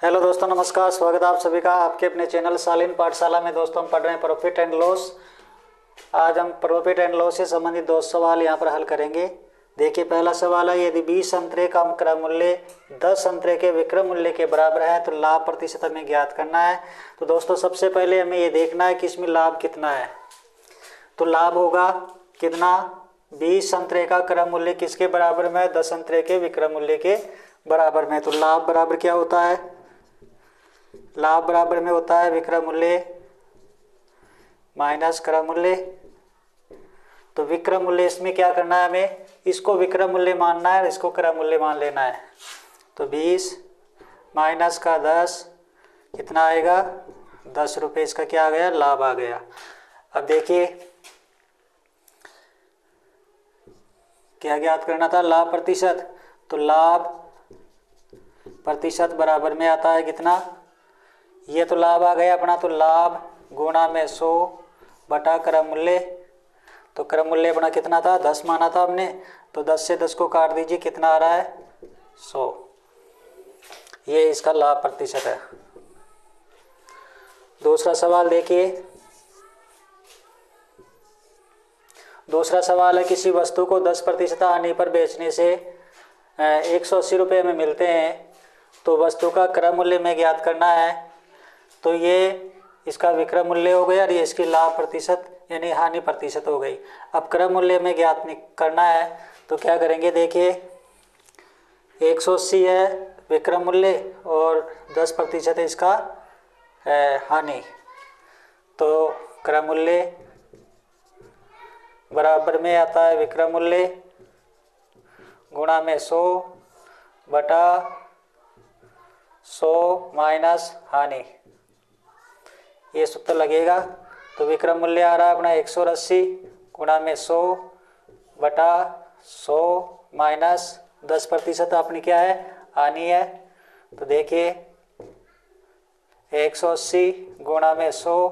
Hello दोस्तों, नमस्कार, स्वागत है आप सभी का आपके अपने चैनल सालिन पाठशाला में। दोस्तों, हम पढ़ रहे हैं प्रॉफिट एंड लॉस। आज हम प्रॉफिट एंड लॉस से संबंधित दो सवाल यहाँ पर हल करेंगे। देखिए, पहला सवाल है, यदि 20 संतरे का क्रय मूल्य 10 संतरे के विक्रम मूल्य के बराबर है तो लाभ प्रतिशत हमें ज्ञात करना है। तो दोस्तों, सबसे पहले हमें ये देखना है कि इसमें लाभ कितना है। तो लाभ होगा कितना? 20 संतरे का क्रय मूल्य किसके बराबर में दस 10 संतरे के विक्रम मूल्य के बराबर में। तो लाभ बराबर क्या होता है? लाभ बराबर में होता है, विक्रय मूल्य माइनस क्रय मूल्य। तो विक्रय मूल्य इसमें क्या करना है हमें? इसको विक्रय मूल्य मानना है और इसको क्रय मूल्य मान लेना है। तो 20 माइनस का 10 कितना आएगा? दस रुपये। इसका क्या आ गया? लाभ आ गया। अब देखिए, क्या ज्ञात करना था? लाभ प्रतिशत। तो लाभ प्रतिशत बराबर में आता है कितना? ये तो लाभ आ गया, अपना तो लाभ, गुणा में सौ, बटा क्रम मूल्य तो क्रम मूल्य अपना कितना था? दस माना था हमने तो दस से दस को काट दीजिए, कितना आ रहा है? सौ। ये इसका लाभ प्रतिशत है। दूसरा सवाल देखिए। दूसरा सवाल है, किसी वस्तु को दस प्रतिशत आने पर बेचने से एक सौ अस्सी रुपये में मिलते हैं तो वस्तु का क्रम मूल्य में ज्ञात करना है। तो ये इसका विक्रय मूल्य हो गया और ये इसकी लाभ प्रतिशत यानी हानि प्रतिशत हो गई। अब क्रय मूल्य में ज्ञात करना है तो क्या करेंगे? देखिए, एक सौ अस्सी है विक्रय मूल्य और दस प्रतिशत है इसका हानि। तो क्रय मूल्य बराबर में आता है विक्रय मूल्य गुणा में सौ बटा सौ माइनस हानि। ये सूत्र लगेगा। तो विक्रम मूल्य आ रहा है अपना एक सौ अस्सी गुणा में सौ बटा सौ माइनस दस प्रतिशत अपनी क्या है? आनी है। तो देखिए, एक सौ अस्सी गुणा में सौ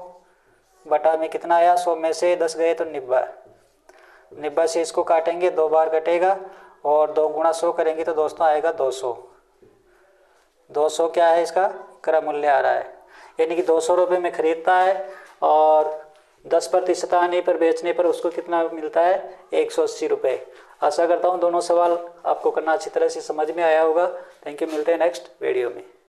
बटा में कितना आया? सौ में से दस गए तो निब्बा। निब्बा से इसको काटेंगे, दो बार कटेगा और दो गुणा सौ करेंगे तो दोस्तों आएगा दो सौ। दो सौ क्या है इसका? क्रम मूल्य आ रहा है। यानी कि दो सौ रुपये में ख़रीदता है और दस प्रतिशत आने पर, बेचने पर उसको कितना मिलता है? एक सौ अस्सी रुपये। आशा करता हूँ दोनों सवाल आपको करना अच्छी तरह से समझ में आया होगा। थैंक यू मिलते हैं नेक्स्ट वीडियो में।